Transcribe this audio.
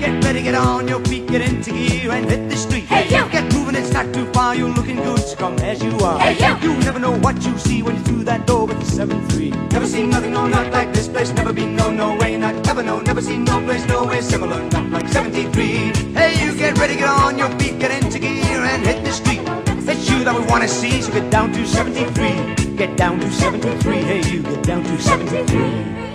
Get ready, get on your feet, get into gear and hit the street. Hey, you. Get moving, it's not too far. You're looking good, so come as you are. Hey, you. You never know what you see when you through that door with the seven three. Never seen nothing, no, not like this place. Never been, no, no way, not ever, no. Never seen no place, no way similar, not like 73. Hey, you get ready, get on your feet, get into gear and hit the street. It's you that we wanna see, so get down to 73. Get down to 73. Hey, you get down to 73.